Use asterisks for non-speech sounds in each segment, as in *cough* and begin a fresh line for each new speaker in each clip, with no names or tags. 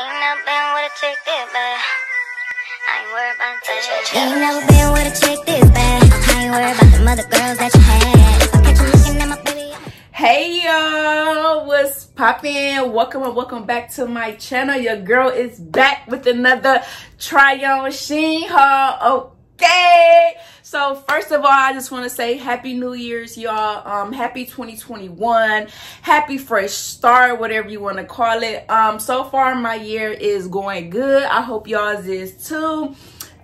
Ain't never been with a chick this bad. I ain't worried about that. Ain't never been with a chick this bad. I ain't worried about the mother girls that you had. Catch you looking at my baby.
Hey y'all, what's poppin'? Welcome and welcome back to my channel. Your girl is back with another try on Shein haul. Okay. So first of all, I just want to say happy New Year's, y'all. Um, happy 2021. Happy fresh start, whatever you want to call it. Um, so far my year is going good. I hope y'all's is too.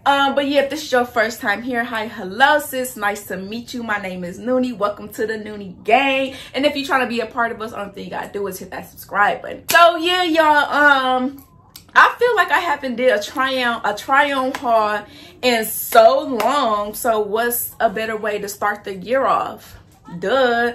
Um, but yeah, if this is your first time here, hi, hello, sis. Nice to meet you. My name is Noonie. Welcome to the Noonie gang. And if you're trying to be a part of us, only thing you gotta do is hit that subscribe button. So yeah, y'all, um, I feel like I haven't did a try on a try on haul in so long. So what's a better way to start the year off? Duh.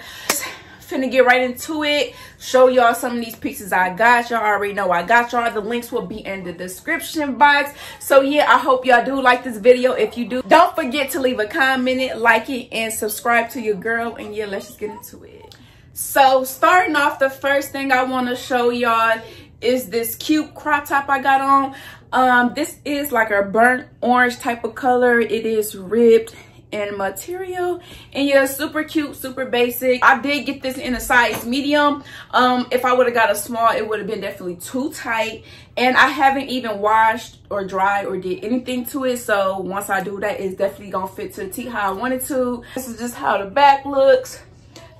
Finna get right into it. Show y'all some of these pieces I got. Y'all already know I got y'all. The links will be in the description box. So yeah, I hope y'all do like this video. If you do, don't forget to leave a comment, like it, and subscribe to your girl. And yeah, let's just get into it. So starting off, the first thing I want to show y'all is this cute crop top I got on. Um, this is like a burnt orange type of color. It is ribbed in material. And yeah super cute super basic. I did get this in a size medium. Um if i would have got a small it would have been definitely too tight. And i haven't even washed or dried or did anything to it. So once i do that it's definitely gonna fit to the t how i wanted to. This is just how the back looks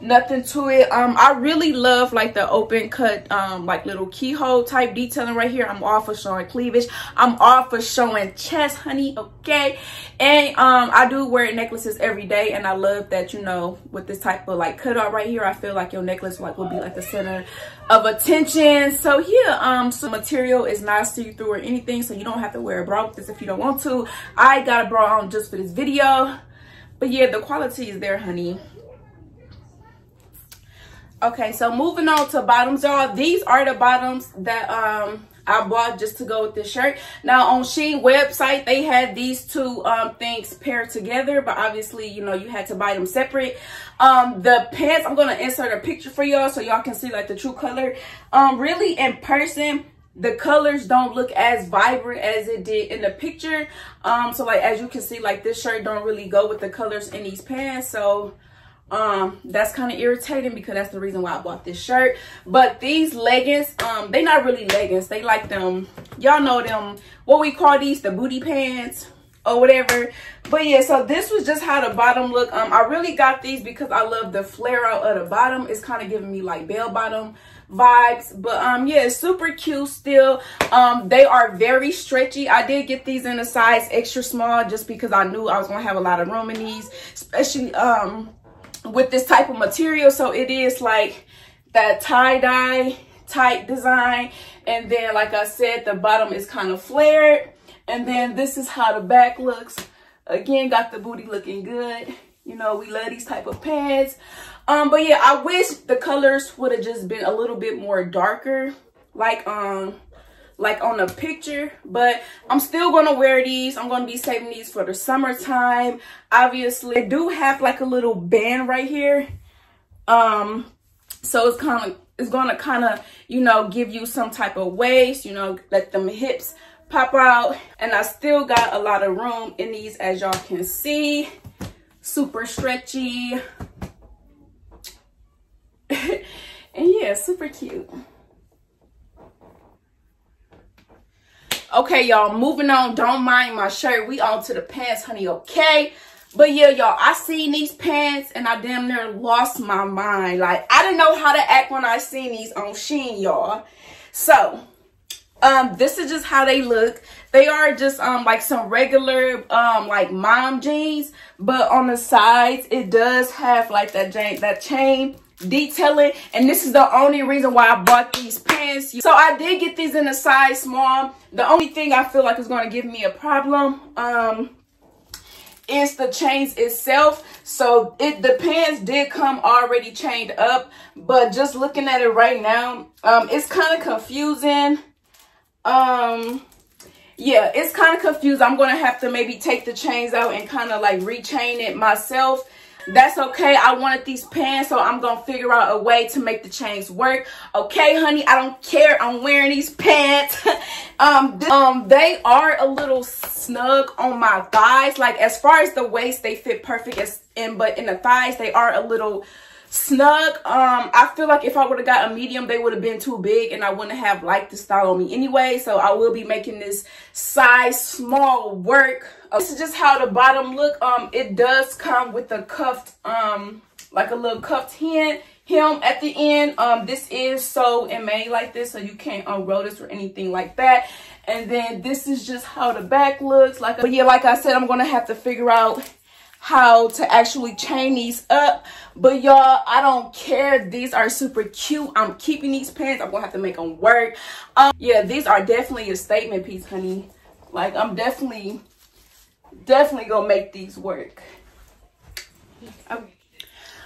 nothing to it. Um i really love like the open cut um like little keyhole type detailing right here. I'm all for showing cleavage. I'm all for showing chest honey okay? And um i do wear necklaces every day and i love that you know with this type of like cutout right here i feel like your necklace like will be like the center of attention. So yeah um so material is not see-through or anything so you don't have to wear a bra with this if you don't want to. I got a bra on just for this video. But yeah the quality is there honey okay so moving on to bottoms y'all these are the bottoms that um I bought just to go with this shirt. Now on Shein website, they had these two um, things paired together, but obviously, you know, you had to buy them separate. Um, the pants, I'm to insert a picture for y'all so y'all can see like the true color. Um, really in person, the colors don't look as vibrant as it did in the picture. Um, so like, as you can see, like this shirt don't really go with the colors in these pants. So um that's kind of irritating because that's the reason why i bought this shirt. But these leggings um they not really leggings. They like them y'all know them what we call these the booty pants or whatever. But yeah so this was just how the bottom look. Um i really got these because i love the flare out of the bottom. It's kind of giving me like bell bottom vibes. But um yeah super cute still. Um they are very stretchy. I did get these in a size extra small just because i knew i was gonna have a lot of room in these especially um with this type of material. So it is like that tie-dye type design. And then, like I said, the bottom is kind of flared. And then this is how the back looks. Again, got the booty looking good. You know, we love these type of pants. Um, but yeah, I wish the colors would have just been a little bit more darker. Like, um, like on the picture but i'm still gonna wear these. I'm gonna be saving these for the summertime. Obviously i do have like a little band right here. Um so it's kind of it's gonna kind of you know give you some type of waist you know let them hips pop out. And i still got a lot of room in these as y'all can see. Super stretchy. *laughs* And yeah super cute Okay, y'all, moving on. Don't mind my shirt. We on to the pants, honey, okay? But yeah, y'all, I seen these pants and I damn near lost my mind. Like, I didn't know how to act when I seen these on Shein, y'all. So, um, this is just how they look. They are just, um, like some regular, um, like mom jeans. But on the sides, it does have like that, chain that chain detailing and this is the only reason why I bought these pants so I did get these in a size small the only thing I feel like is going to give me a problem um is the chains itself so it the pants did come already chained up but just looking at it right now um it's kind of confusing um yeah it's kind of confused. I'm gonna have to maybe take the chains out and kind of like rechain it myself. That's okay. I wanted these pants so i'm gonna figure out a way to make the chains work. Okay honey i don't care. I'm wearing these pants. *laughs* Um um they are a little snug on my thighs. Like as far as the waist they fit perfect as in but in the thighs they are a little snug um i feel like if i would have got a medium they would have been too big and i wouldn't have liked the style on me anyway. So i will be making this size small work. Uh, this is just how the bottom look. Um it does come with a cuffed um like a little cuffed hem hem at the end. Um this is so made like this so you can't unroll this or anything like that. And then this is just how the back looks. Like but yeah like i said i'm gonna have to figure out how to actually chain these up. But y'all i don't care. These are super cute. I'm keeping these pants. I'm gonna have to make them work. Um yeah these are definitely a statement piece honey. Like i'm definitely definitely gonna make these work. Okay.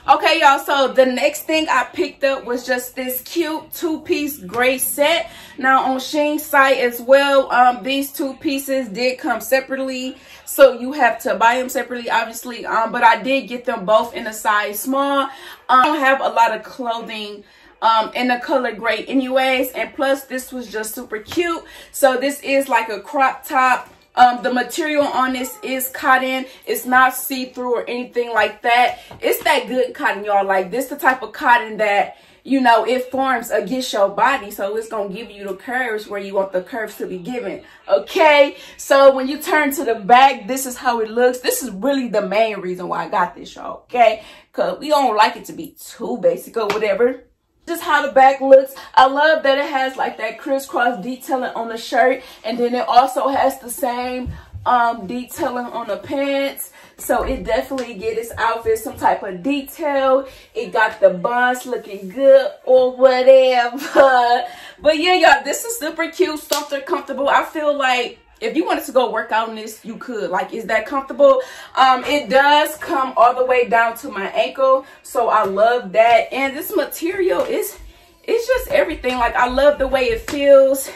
Okay, y'all, so the next thing I picked up was just this cute two-piece gray set. Now, on Shein's site as well, um, these two pieces did come separately, so you have to buy them separately, obviously. Um, but I did get them both in a size small. Um, I don't have a lot of clothing um, in the color gray anyways, and plus this was just super cute. So this is like a crop top um, the material on this is cotton. It's not see-through or anything like that. It's that good cotton, y'all. Like, this the type of cotton that, you know, it forms against your body. So, it's going to give you the curves where you want the curves to be given. Okay? So, when you turn to the back, this is how it looks. This is really the main reason why I got this, y'all. Okay? Because we don't like it to be too basic or whatever just how the back looks. I love that it has like that crisscross detailing on the shirt and then it also has the same um detailing on the pants. So it definitely get this outfit some type of detail. It got the buns looking good or whatever. *laughs* But yeah y'all this is super cute something comfortable. I feel like if you wanted to go work out in this you could. Like is that comfortable? Um it does come all the way down to my ankle so i love that. And this material is it's just everything. Like i love the way it feels.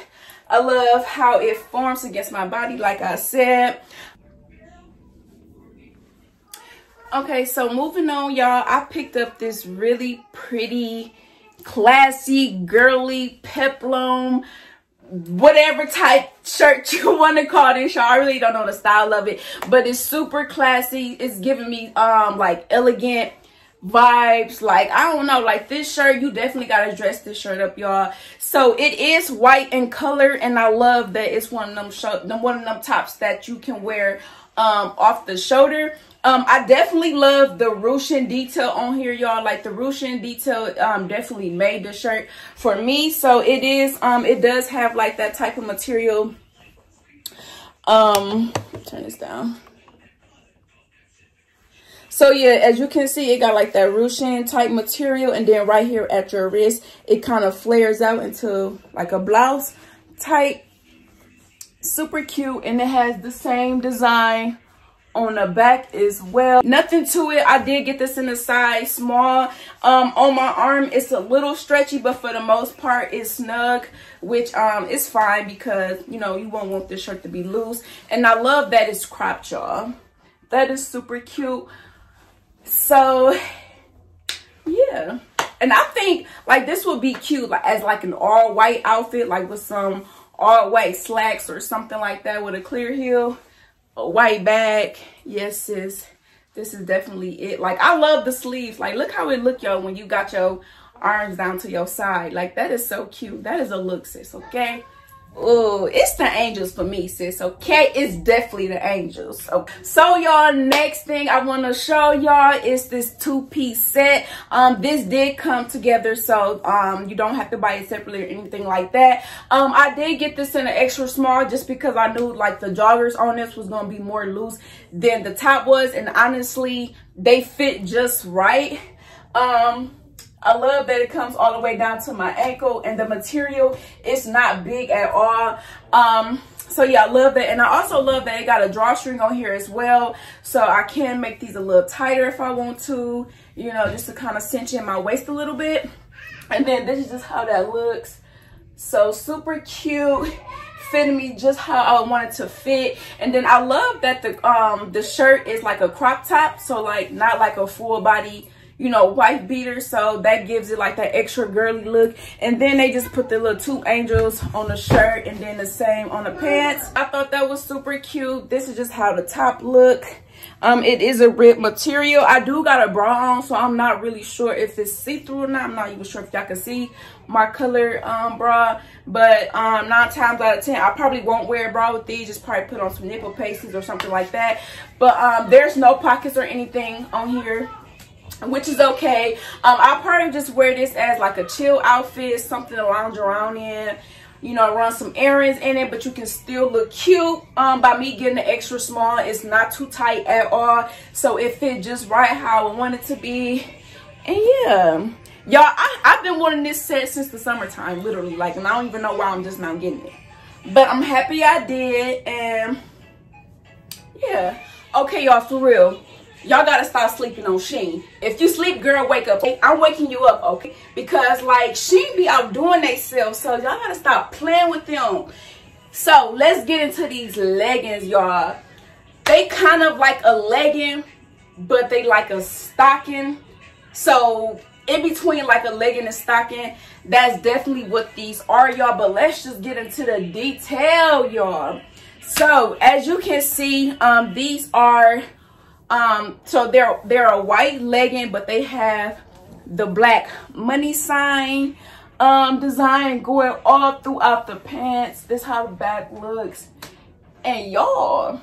I love how it forms against my body like i said. Okay so moving on y'all. I picked up this really pretty classy girly peplum whatever type shirt you *laughs* want to call this y'all. I really don't know the style of it, but it's super classy. It's giving me um like elegant vibes like i don't know like this shirt you definitely got to dress this shirt up y'all so it is white in color and i love that it's one of them show one of them tops that you can wear um off the shoulder um, I definitely love the ruching detail on here, y'all. Like the ruching detail um, definitely made the shirt for me. So it is, um, it does have like that type of material. Um, turn this down. So yeah, as you can see, it got like that ruching type material. And then right here at your wrist, it kind of flares out into like a blouse type. Super cute. And it has the same design on the back as well. Nothing to it. I did get this in a size small. Um on my arm it's a little stretchy but for the most part it's snug which um is fine because you know you won't want this shirt to be loose. And i love that it's cropped y'all. That is super cute. So yeah. And i think like this would be cute like as like an all white outfit like with some all white slacks or something like that with a clear heel a white bag. Yes, sis. This is definitely it. Like, I love the sleeves. Like, look how it look, y'all, when you got your arms down to your side. Like, that is so cute. That is a look, sis, okay? Oh, it's the angels for me, sis. Okay, it's definitely the angels. Okay. So, y'all, next thing I want to show y'all is this two-piece set. Um, this did come together, so um, you don't have to buy it separately or anything like that. Um, I did get this in an extra small just because I knew like the joggers on this was gonna be more loose than the top was, and honestly, they fit just right. Um, I love that it comes all the way down to my ankle and the material is not big at all. Um, so yeah, I love that. And I also love that it got a drawstring on here as well. So I can make these a little tighter if I want to, you know, just to kind of cinch in my waist a little bit. And then this is just how that looks. So super cute fitting me just how I wanted to fit. And then I love that the um the shirt is like a crop top, so like not like a full body you know, white beater. So that gives it like that extra girly look. And then they just put the little two angels on the shirt and then the same on the pants. I thought that was super cute. This is just how the top look. Um, it is a rib material. I do got a bra on, so I'm not really sure if it's see-through or not. I'm not even sure if y'all can see my color um, bra. But um, nine times out of ten, I probably won't wear a bra with these. Just probably put on some nipple pasties or something like that. But um, there's no pockets or anything on here which is okay um i'll probably just wear this as like a chill outfit something to lounge around in you know, run some errands in it, but you can still look cute um, by me getting the extra small. It's not too tight at all. So it fit just right how I want it to be. And yeah, y'all, I've been wanting this set since the summertime, literally. Like, and I don't even know why I'm just now getting it. But I'm happy I did. And yeah. Okay, y'all, for real y'all gotta stop sleeping on Shein. If you sleep, girl, wake up. I'm waking you up, okay? Because like Shein be out doing themselves, so y'all gotta stop playing with them. So let's get into these leggings, y'all. They kind of like a legging, but they like a stocking. So in between like a legging and stocking, that's definitely what these are, y'all. But let's just get into the detail, y'all. So as you can see, um, these are um, so they're they're a white legging, but they have the black money sign um design going all throughout the pants. This how the back looks. And y'all,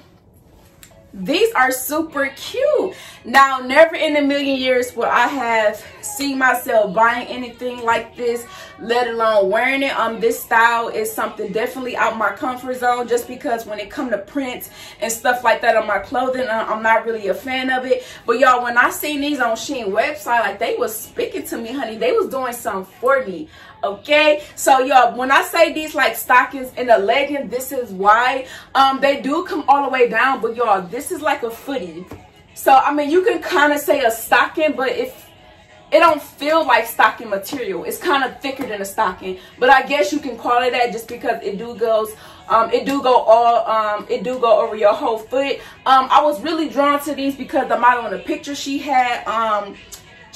these are super cute. Now, never in a million years would I have seen myself buying anything like this, let alone wearing it. Um, This style is something definitely out my comfort zone just because when it come to prints and stuff like that on my clothing, uh, I'm not really a fan of it. But y'all, when I seen these on Shein website, like they was speaking to me, honey. They was doing something for me okay? So y'all when i say these like stockings and a legging this is why um they do come all the way down. But y'all this is like a footy. So i mean you can kind of say a stocking but if it don't feel like stocking material. It's kind of thicker than a stocking. But i guess you can call it that just because it do goes um it do go all um it do go over your whole foot. Um i was really drawn to these because the model in the picture she had um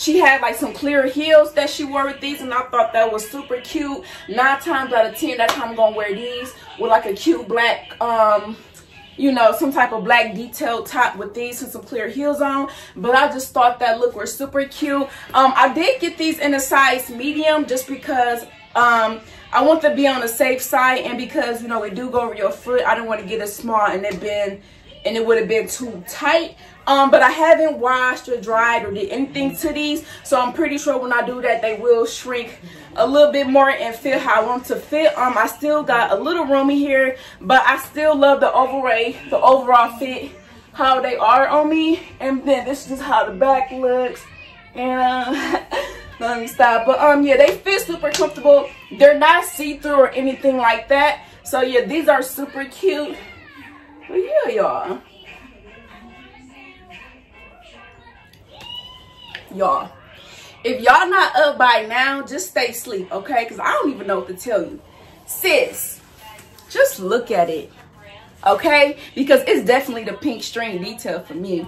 she had like some clear heels that she wore with these and I thought that was super cute. Nine times out of ten, that's how I'm going to wear these with like a cute black, um, you know, some type of black detailed top with these and some clear heels on. But I just thought that look was super cute. Um, I did get these in a size medium just because um, I want to be on the safe side and because, you know, it do go over your foot. I didn't want to get a small and it been and it would have been too tight um but i haven't washed or dried or did anything to these so i'm pretty sure when i do that they will shrink a little bit more and fit how i want to fit um i still got a little roomy here but i still love the overall the overall fit how they are on me. And then this is how the back looks. And uh, *laughs* let me stop. But um yeah they fit super comfortable. They're not see-through or anything like that. So yeah these are super cute. But yeah y'all y'all. If y'all not up by now just stay asleep okay? Because i don't even know what to tell you. Sis just look at it okay? Because it's definitely the pink string detail for me.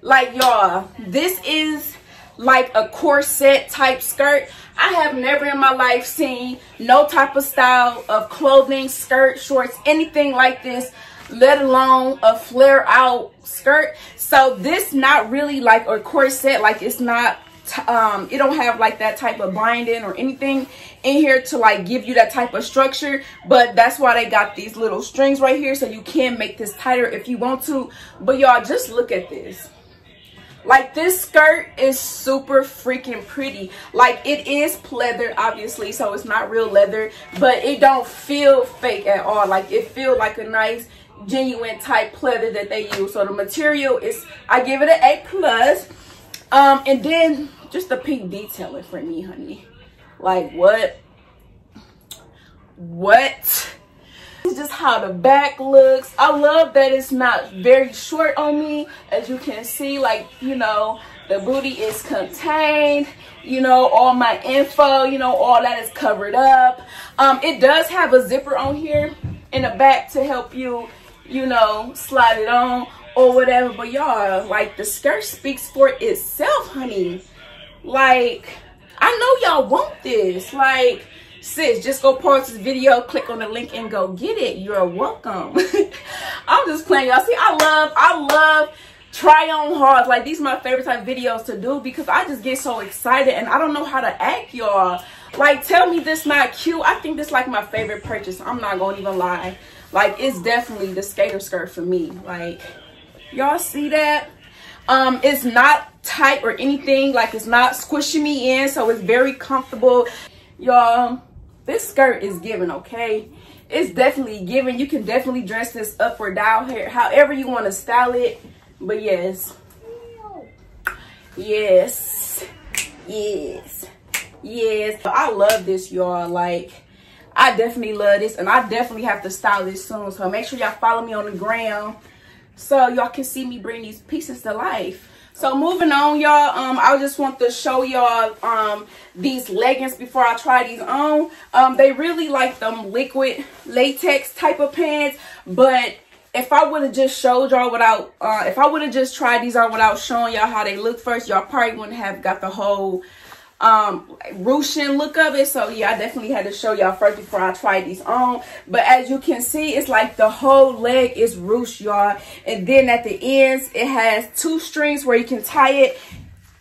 Like y'all this is like a corset type skirt. I have never in my life seen no type of style of clothing skirt shorts anything like this let alone a flare out skirt. So this not really like a corset like it's not um it don't have like that type of binding or anything in here to like give you that type of structure. But that's why they got these little strings right here so you can make this tighter if you want to. But y'all just look at this. Like this skirt is super freaking pretty. Like it is pleather obviously so it's not real leather but it don't feel fake at all. Like it feel like a nice genuine type pleather that they use. So the material is, I give it an A plus. Um, and then just the pink detailing for me, honey. Like what? What? It's just how the back looks. I love that it's not very short on me. As you can see, like, you know, the booty is contained. You know, all my info, you know, all that is covered up. Um, it does have a zipper on here in the back to help you, you know, slide it on or whatever. But y'all, like the skirt speaks for itself, honey. Like, I know y'all want this. Like, sis, just go pause this video, click on the link and go get it. You're welcome. *laughs* I'm just playing y'all. See, I love, I love try on hauls. Like these are my favorite type videos to do because I just get so excited and I don't know how to act, y'all. Like, tell me this not cute. I think this like my favorite purchase. I'm not to even lie. Like, it's definitely the skater skirt for me. Like, y'all see that? Um, it's not tight or anything. Like, it's not squishing me in. So, it's very comfortable. Y'all, this skirt is giving, okay? It's definitely giving. You can definitely dress this up or down here. However you want to style it. But yes. Yes. Yes. Yes. I love this, y'all. Like, I definitely love this. And I definitely have to style this soon. So make sure y'all follow me on the gram. So y'all can see me bring these pieces to life. So moving on, y'all. Um, I just want to show y'all um these leggings before I try these on. Um, they really like them liquid latex type of pants, but if I would have just showed y'all without, uh, if I would have just tried these on without showing y'all how they look first, y'all probably wouldn't have got the whole um ruching look of it. So yeah i definitely had to show y'all first before i tried these on. But as you can see it's like the whole leg is ruched y'all. And then at the ends it has two strings where you can tie it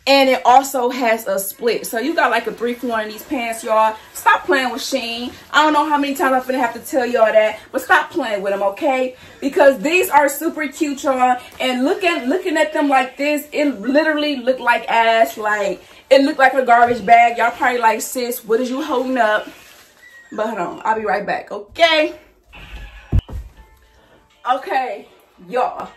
and it also has a split. So you got like a three for in these pants y'all. Stop playing with Shein I don't know how many times I'm gonna have to tell y'all that but stop playing with them okay? Because these are super cute y'all. And look at looking at them like this it literally look like ass. Like it looked like a garbage bag. Y'all probably like sis what is you holding up? But hold on I'll be right back okay? Okay y'all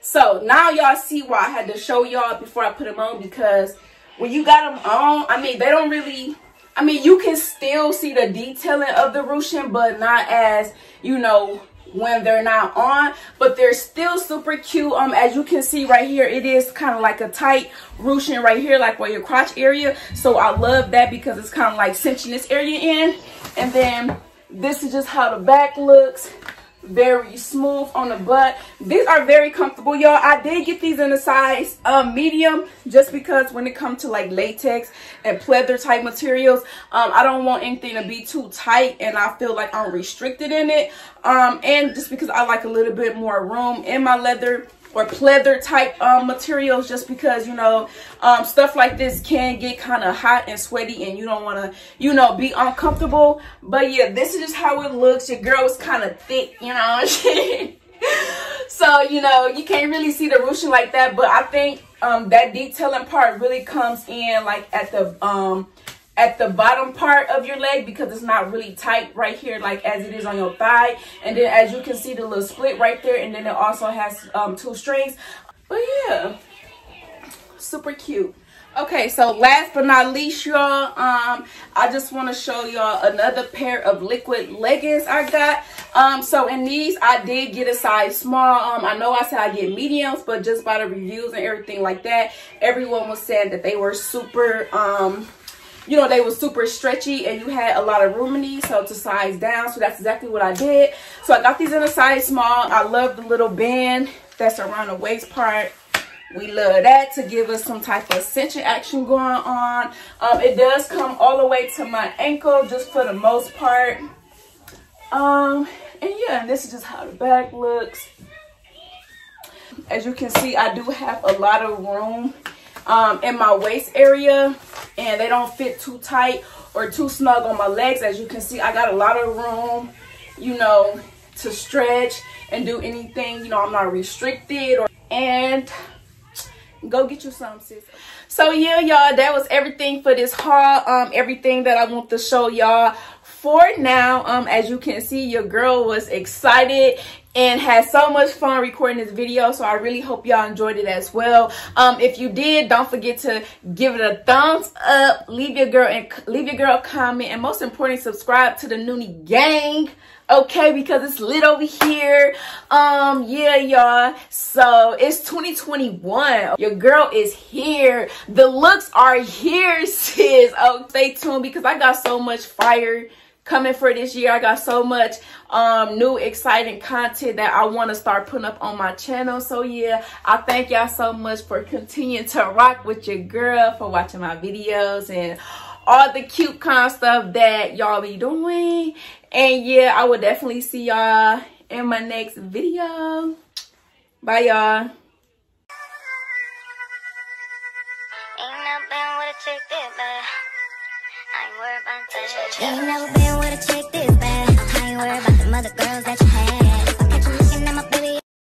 so now y'all see why I had to show y'all before I put them on because when you got them on, I mean, they don't really, I mean, you can still see the detailing of the ruching, but not as, you know, when they're not on. But they're still super cute. Um as you can see right here it is kind of like a tight ruching right here like where your crotch area. So i love that because it's kind of like cinching this area in. And then this is just how the back looks very smooth on the butt. These are very comfortable y'all. I did get these in a size um medium just because when it comes to like latex and pleather type materials um i don't want anything to be too tight and i feel like i'm restricted in it. Um and just because i like a little bit more room in my leather or pleather type um, materials just because you know um, stuff like this can get kind of hot and sweaty and you don't want to you know be uncomfortable. But yeah this is just how it looks. Your girl is kind of thick you know *laughs* so you know you can't really see the ruching like that but i think um, that detailing part really comes in like at the um at the bottom part of your leg because it's not really tight right here like as it is on your thigh. And then as you can see the little split right there and then it also has um, two strings. But yeah super cute. Okay so last but not least y'all um i just want to show y'all another pair of liquid leggings i got. Um so in these i did get a size small. Um i know i said i get mediums but just by the reviews and everything like that everyone was saying that they were super um you know, they were super stretchy and you had a lot of room in these, so to size down. So that's exactly what I did. So I got these in a size small. I love the little band that's around the waist part. We love that to give us some type of cinching action going on. Um, it does come all the way to my ankle just for the most part. Um, and yeah, and this is just how the back looks. As you can see, I do have a lot of room um, in my waist area and they don't fit too tight or too snug on my legs. As you can see, I got a lot of room, you know, to stretch and do anything. You know, I'm not restricted or and go get you some sis so yeah y'all that was everything for this haul um everything that i want to show y'all for now um as you can see your girl was excited and had so much fun recording this video so i really hope y'all enjoyed it as well. Um if you did don't forget to give it a thumbs up leave your girl and leave your girl a comment and most importantly subscribe to the noonie gang okay? Because it's lit over here. Um yeah y'all. So it's 2021 your girl is here. The looks are here *laughs* sis. Oh stay tuned because i got so much fire coming for this year. I got so much um, new exciting content that I want to start putting up on my channel. So yeah, I thank y'all so much for continuing to rock with your girl, for watching my videos and all the cute kind of stuff that y'all be doing. And yeah, I will definitely see y'all in my next video. Bye y'all.
Ain't ain't never been with a chick this bad. I ain't worried about the mother girls that you had.